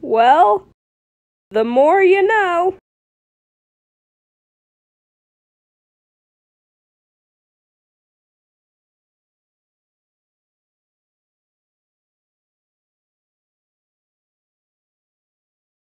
Well, the more you know.